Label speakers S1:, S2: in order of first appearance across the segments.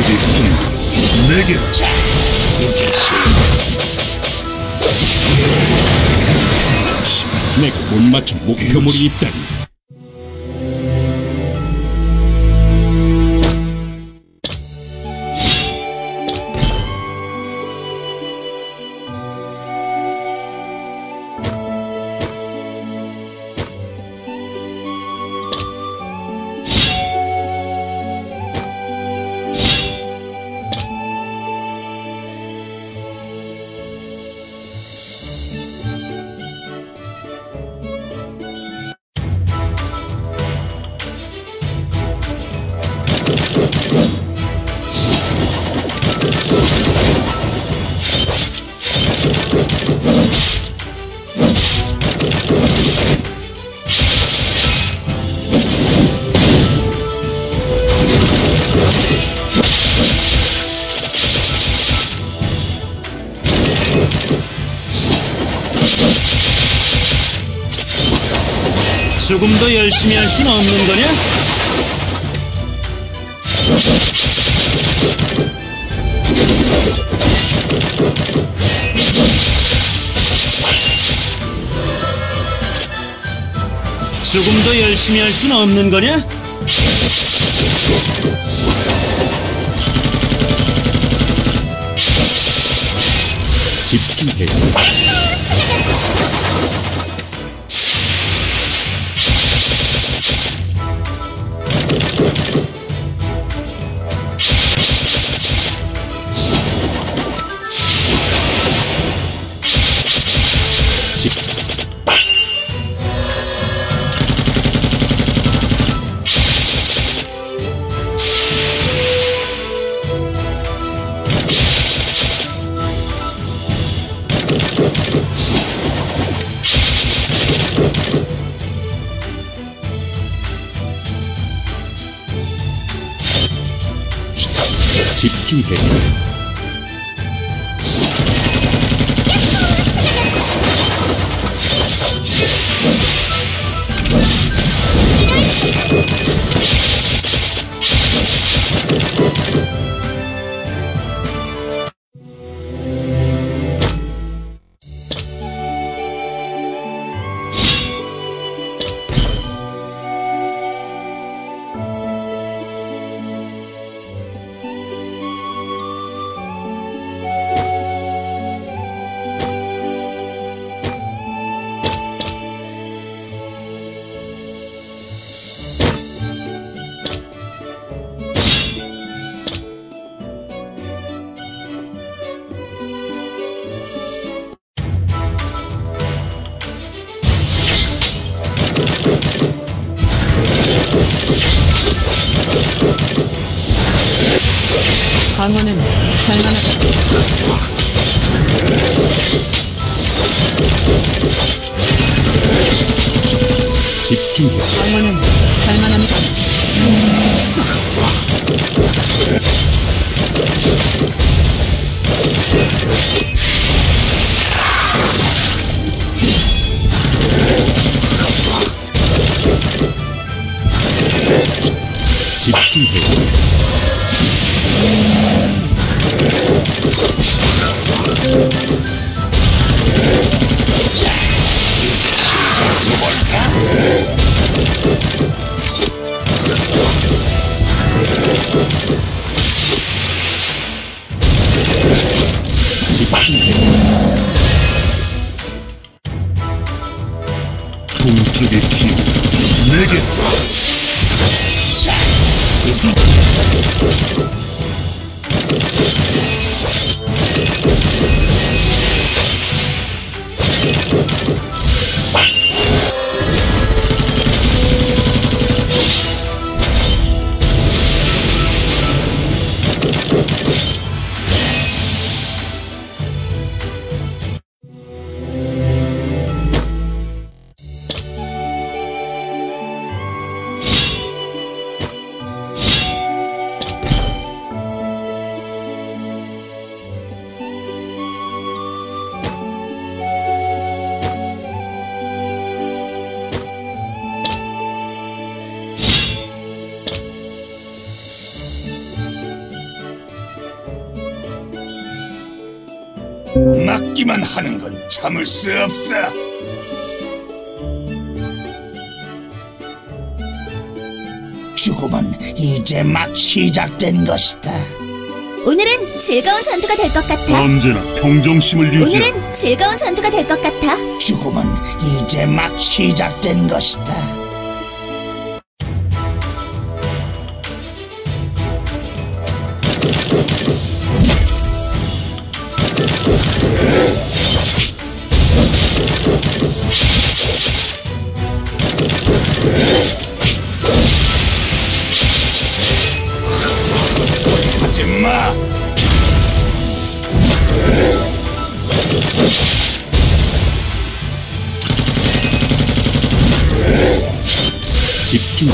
S1: 동쪽의 힘 내게
S2: 내가 못 맞춘 목표물이 있다니
S3: 조금 더 열심히 할 수는 없는 거냐? 조금 더 열심히 할 수는 없는 거냐?
S2: 집중해 집중해
S4: 방어는 잘만하다.
S2: 집중해
S4: 방어는 잘만합니다.
S2: 집중해
S1: 듣기만 하는 건 참을 수 없어.
S5: 죽음은 이제 막 시작된 것이다.
S6: 오늘은 즐거운 전투가 될 것 같아.
S1: 언제나 평정심을 유지하고
S6: 오늘은 즐거운 전투가 될 것 같아.
S5: 죽음은 이제 막 시작된 것이다.
S1: 마.
S2: 집중.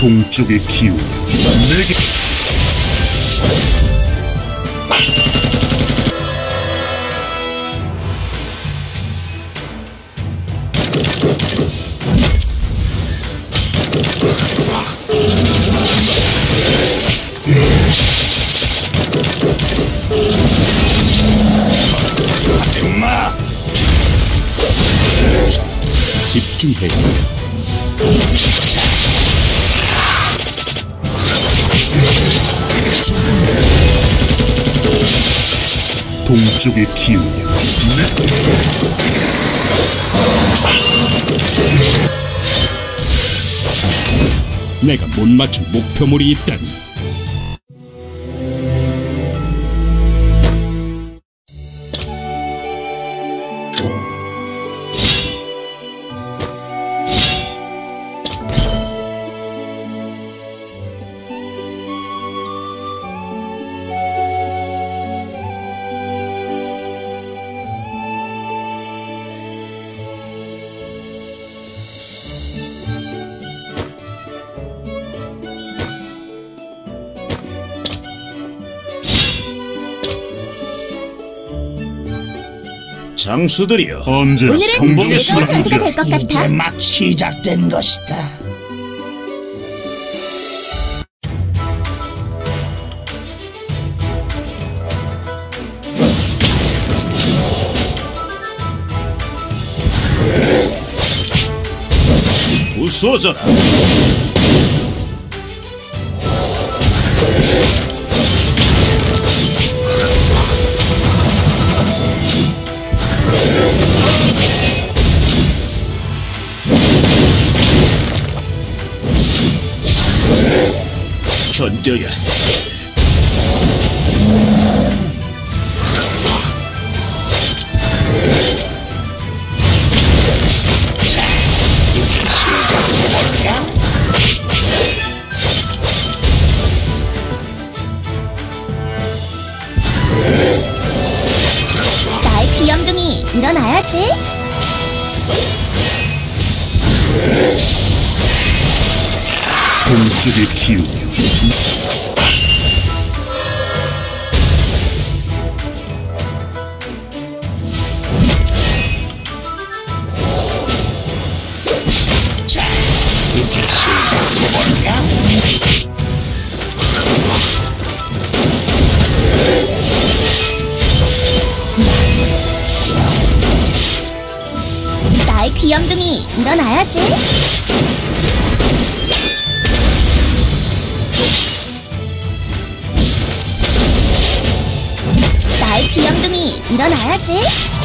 S1: 동쪽의 기운 내게.
S2: 집중해
S1: 동쪽의 기운이 내
S2: 내가 못 맞춘 목표물이 있다니.
S3: 장수들이여
S1: 언제나
S6: 오늘은
S1: 성공의
S6: 즐거운 전투가
S1: 유지하고
S6: 될것
S5: 이제
S6: 같아.
S5: 막 시작된 것이다.
S3: 부수어져라 견뎌야 해
S6: 나의 귀염둥이 일어나야지.
S1: 기운이
S6: 나의 귀염둥이 일어나야지. 일어나야지.